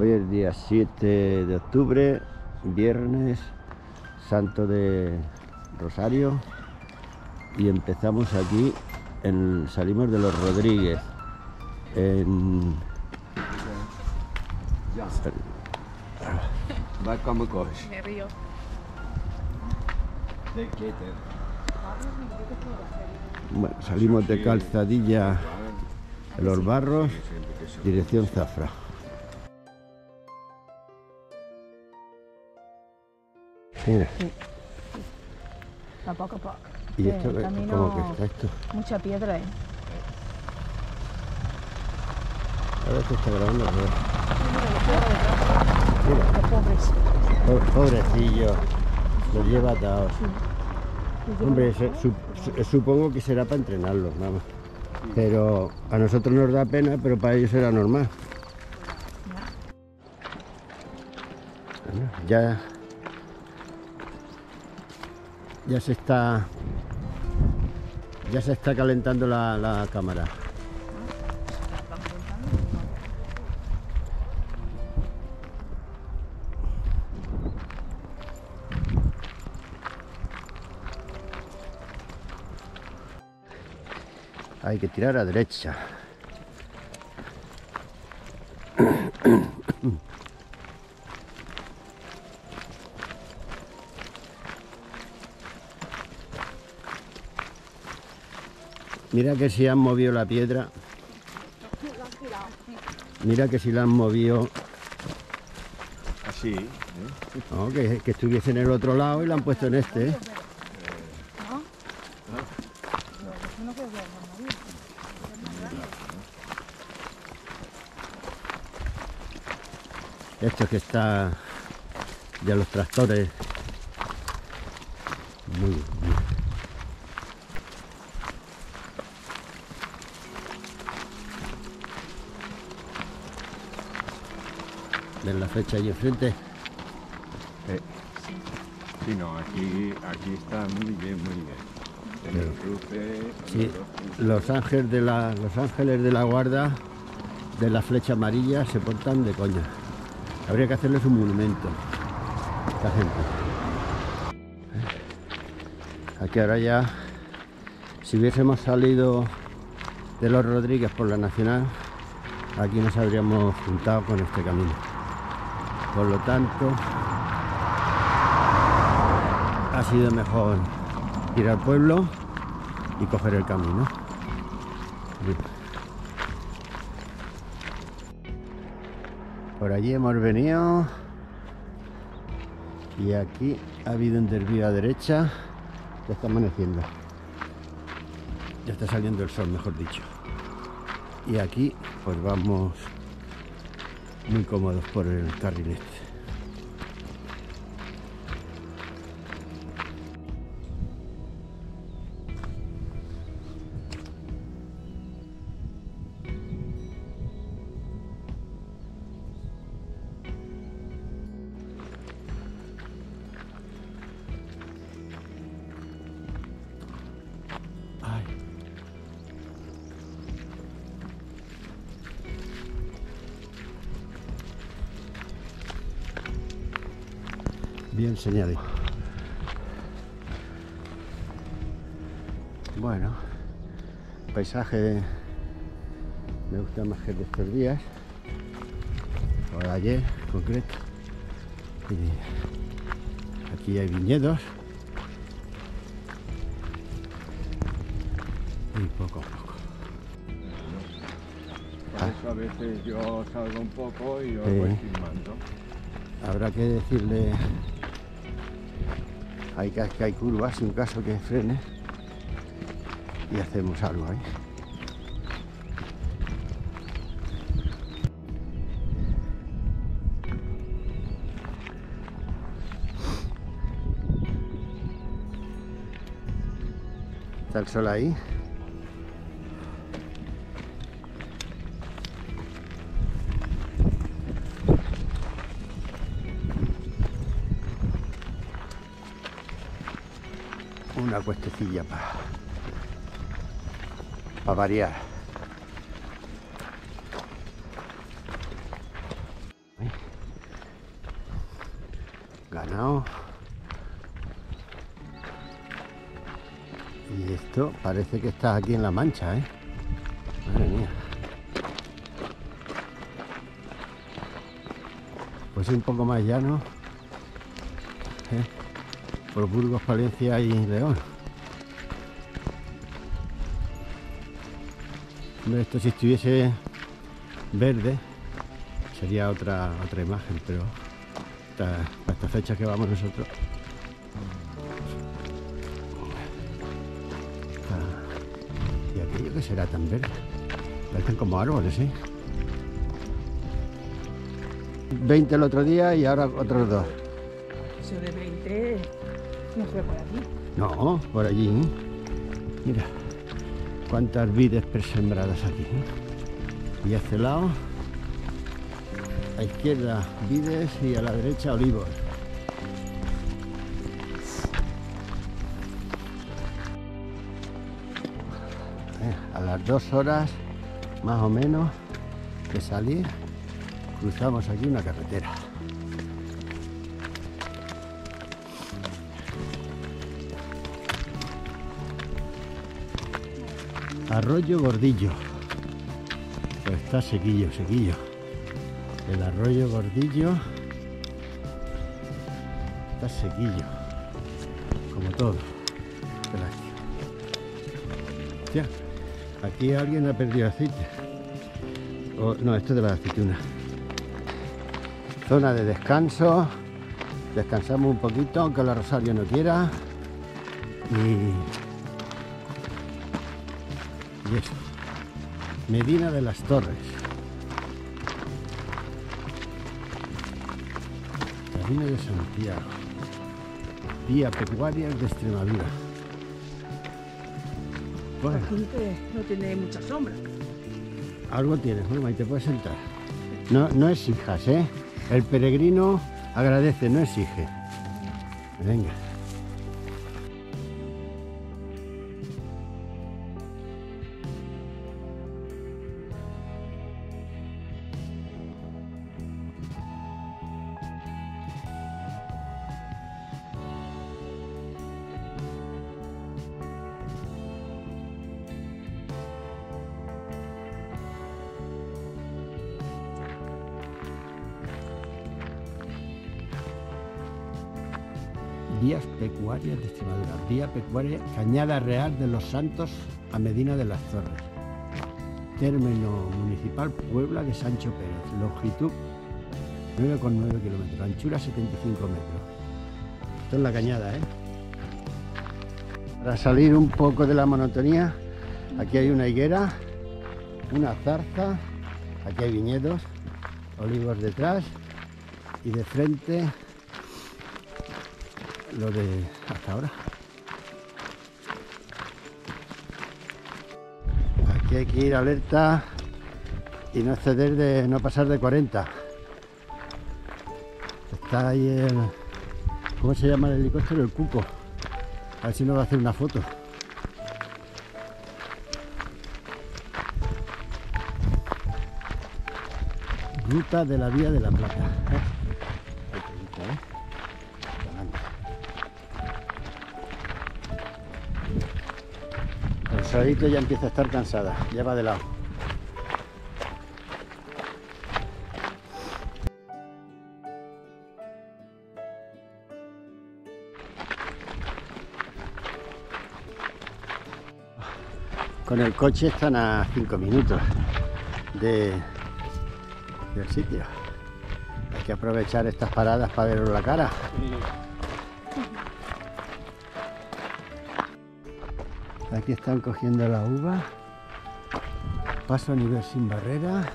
Hoy es día 7 de octubre, viernes, santo de Rosario y empezamos aquí, en, salimos de los Rodríguez, en... Río. Bueno, salimos de Calzadilla de los Barros, dirección Zafra. Mira, A poco a poco. y Sí, esto, el camino- ¿cómo que está esto? Mucha piedra, ¿eh? Ahora se está grabando. ¿no? Mira, pobres. pobrecillo, los lleva atados. Hombre, se- su- su- supongo que será para entrenarlos, vamos. Pero a nosotros nos da pena, pero para ellos será normal. Ya, ya se está, ya se está calentando la, cámara. Hay que tirar a derecha. Mira que si han movido la piedra. Mira que si la han movido, Así, ¿eh? no, que, que estuviese en el otro lado y la han puesto en este. ¿eh? Esto que está de los tractores. Muy bien. ¿Ven la flecha ahí enfrente? Eh, Sí, no, aquí, aquí está muy bien, muy bien. En el cruce, Sí, los- ángeles de la, los ángeles de la guarda de la flecha amarilla se portan de coña. Habría que hacerles un monumento. a Esta gente. ¿Eh? Aquí ahora ya, si hubiésemos salido de los Rodríguez por la Nacional, aquí nos habríamos juntado con este camino. Por lo tanto, ha sido mejor ir al pueblo y coger el camino. Por allí hemos venido y aquí ha habido un desvío a derecha. Ya está amaneciendo. Ya está saliendo el sol, mejor dicho. Y aquí pues vamos muy cómodos por el carril este. Bien señalado. Bueno, paisaje me gusta más que el de estos días, o de ayer en concreto. Y aquí hay viñedos. Y poco a poco. Por eso a veces yo salgo un poco y os Sí. voy filmando. Habrá que decirle hay que hay curvas en caso que frene y hacemos algo ahí. Está el sol ahí. Una cuestecilla para variar. Ganado. Y esto parece que está aquí en La Mancha, ¿eh? Madre mía. Pues un poco más llano. ¿eh? Por Burgos, Palencia y León. Esto si estuviese verde sería otra otra imagen, pero para esta fecha que vamos nosotros. ¿Y aquello que será tan verde? Parecen como árboles, ¿eh? 20 el otro día y ahora otros dos. Sobre 20 no por allí. Mira, cuántas vides presembradas aquí. ¿eh? Y a este lado, a izquierda vides y a la derecha olivos. Eh, A las dos horas, más o menos, de salir, cruzamos aquí una carretera. Arroyo Gordillo. Pues está sequillo, sequillo. El arroyo Gordillo está sequillo. Como todo. Hostia, aquí alguien ha perdido aceite. O- no, esto es de la aceituna. Zona de descanso. Descansamos un poquito, aunque la Rosario no quiera. Y y. Medina de las Torres. Camino de Santiago. Vía Pecuarias de Extremadura. Bueno, Aquí que no tiene mucha sombra. algo tienes, bueno, ahí te puedes sentar. No, no exijas, ¿eh? El peregrino agradece, no exige. Venga. Vías pecuarias de Extremadura. Vía pecuaria Cañada Real de los Santos a Medina de las Torres. Término municipal Puebla de Sancho Pérez. Longitud 9,9 kilómetros. Anchura 75 metros. Esto es la cañada, ¿eh? Para salir un poco de la monotonía, aquí hay una higuera, una zarza, aquí hay viñedos, olivos detrás y de frente lo de hasta ahora. Aquí hay que ir alerta y no exceder de no pasar de 40. Está ahí el ¿cómo se llama el helicóptero? El cuco. A ver si nos va a hacer una foto. Ruta de la Vía de la Plata. ¿eh? Ya empieza a estar cansada, ya va de lado. Con el coche están a 5 minutos de, del sitio. Hay que aprovechar estas paradas para veros la cara. Aquí están cogiendo la uva. Paso a nivel sin barrera.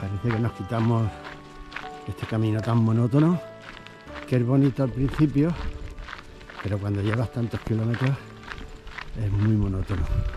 Parece que nos quitamos este camino tan monótono, que es bonito al principio, pero cuando llevas tantos kilómetros es muy monótono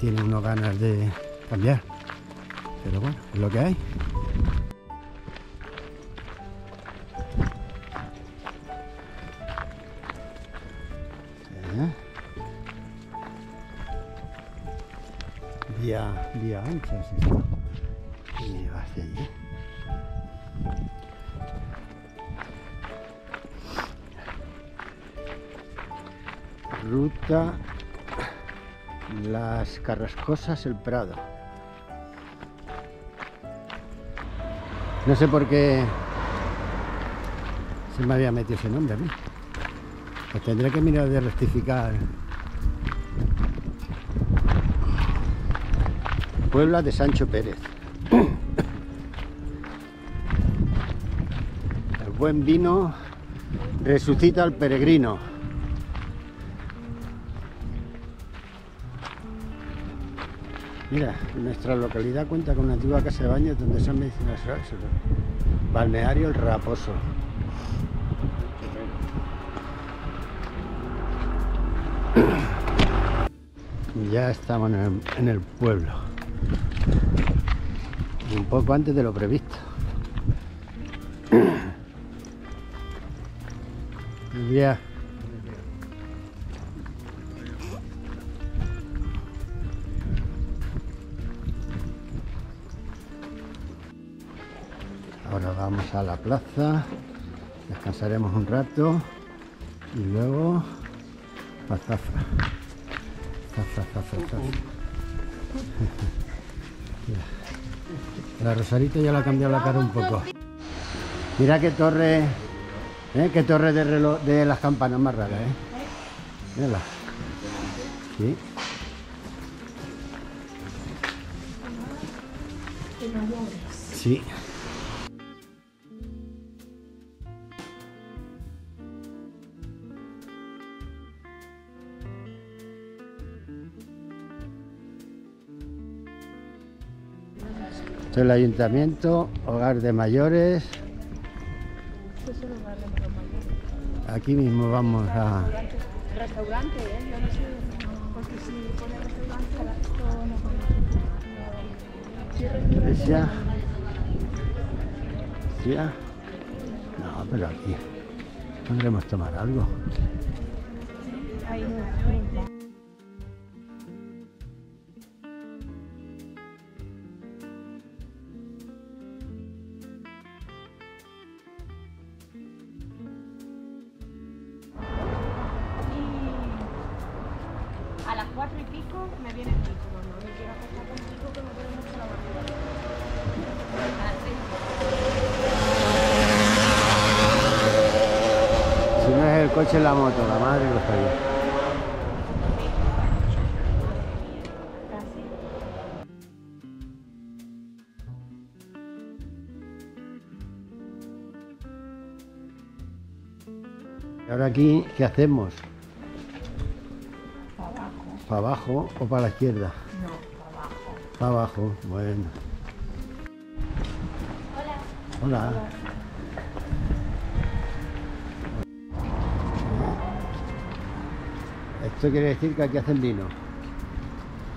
tiene uno ganas de cambiar. Pero bueno, es lo que hay. ¿Eh? Vía, vía ancha, sí. Y va hacia allí. Ruta las Carrascosas, el Prado. No sé por qué se me había metido ese nombre a mí. Pues tendré que mirar de rectificar. Puebla de Sancho Pérez. El buen vino resucita al peregrino. Mira, nuestra localidad cuenta con una antigua casa de baño donde son medicinas Balneario El Raposo. Ya estamos en el, en el pueblo. Un poco antes de lo previsto. Ya. Ahora vamos a la plaza, descansaremos un rato y luego a Zafra. Zafra. La Rosarito ya le ha cambiado la cara un poco. Mira qué torre, ¿eh? qué torre de reloj de las campanas más raras, ¿eh? Mírala. Sí. Sí. Esto es el ayuntamiento, hogar de mayores. Aquí mismo vamos a... Restaurante, ¿eh? Yo no sé, porque si pone restaurante, esto no Iglesia. Iglesia. No, pero aquí podremos tomar algo. Ahí no, me viene el título, no me quiero acostar contigo que me duele mucho la barriga. A las tres. Si no es el coche, es la moto, la madre que lo. Y ahora aquí, ¿qué hacemos? Para abajo. ¿Para abajo o para la izquierda? No, para abajo. Para abajo, bueno. Hola. Esto quiere decir que aquí hacen vino.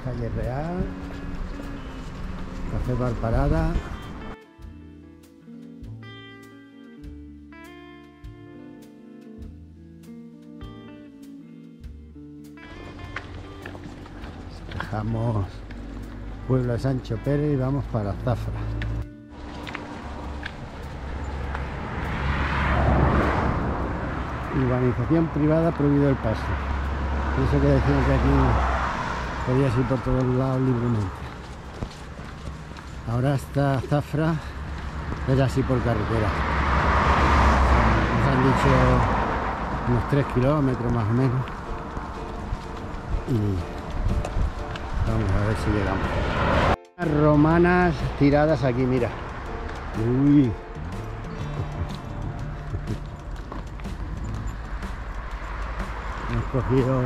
Calle Real, Café Bar Pueblo de Sancho Pérez y vamos para Zafra. Urbanización privada prohibido el paso. Eso que decimos que aquí podías ir por todos lados libremente. Ahora está Zafra, es así por carretera. Nos han dicho unos 3 kilómetros más o menos. Y vamos a ver si llegamos. Romanas tiradas aquí, mira. Uy. Hemos cogido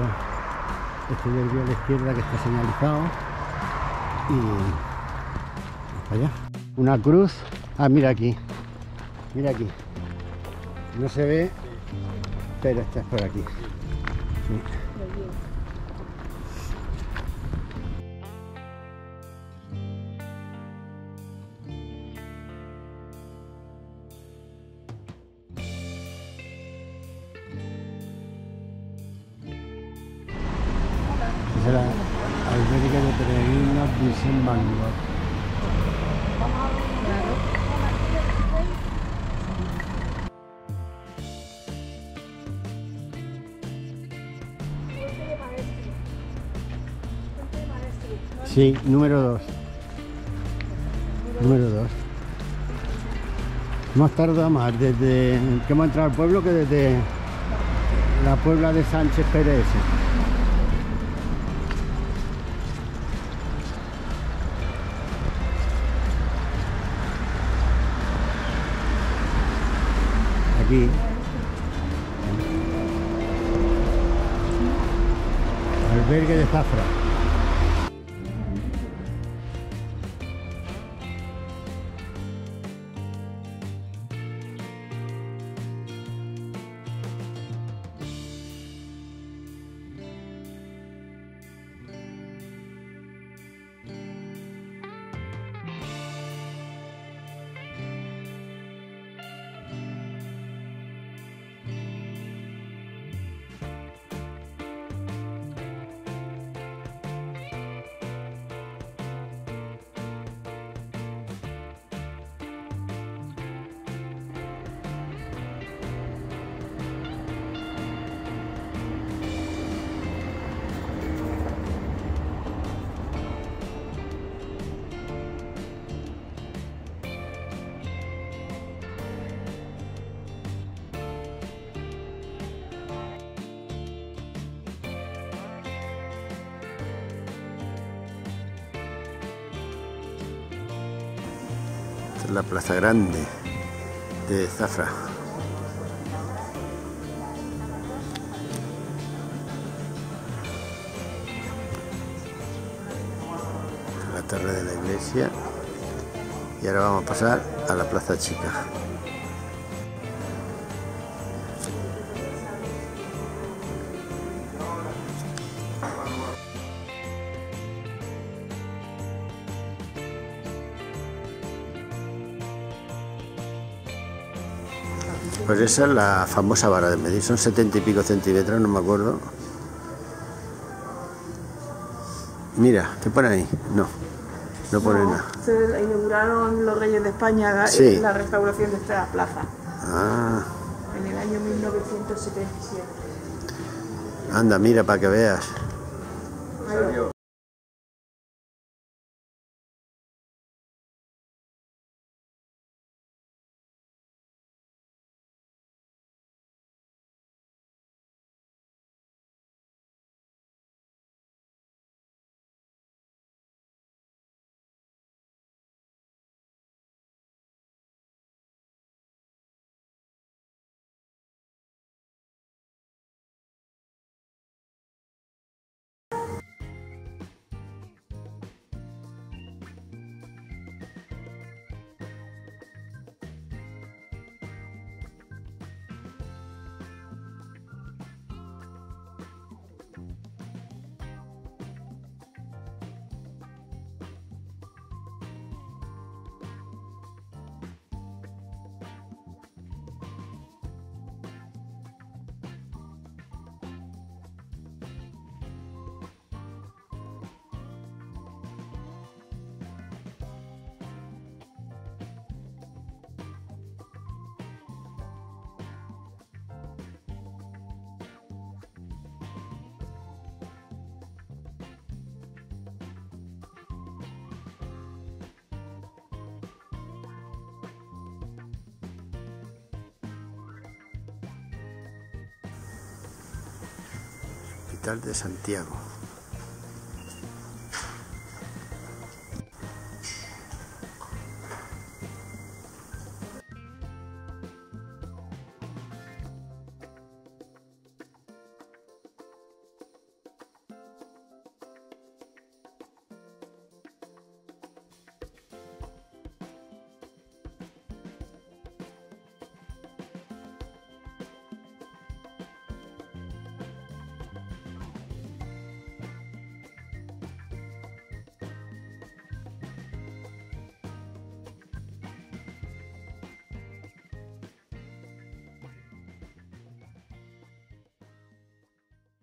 este desvío a la izquierda que está señalizado y allá. Una cruz. Ah, mira aquí. Mira aquí. No se ve, pero está por aquí. Sí, número 2. Número 2. Hemos tardado más desde que hemos entrado al pueblo que desde la Puebla de Sánchez Pérez. Aquí. Albergue de Zafra. Esta es la plaza grande de Zafra. La torre de la iglesia. Y ahora vamos a pasar a la plaza chica. Pues esa es la famosa vara de medir, son 70 y pico centímetros, no me acuerdo. Mira, ¿qué pone ahí? No, no pone nada. Se la inauguraron los reyes de España la- Sí. la restauración de esta plaza Ah, en el año 1977. anda, mira para que veas. De Santiago.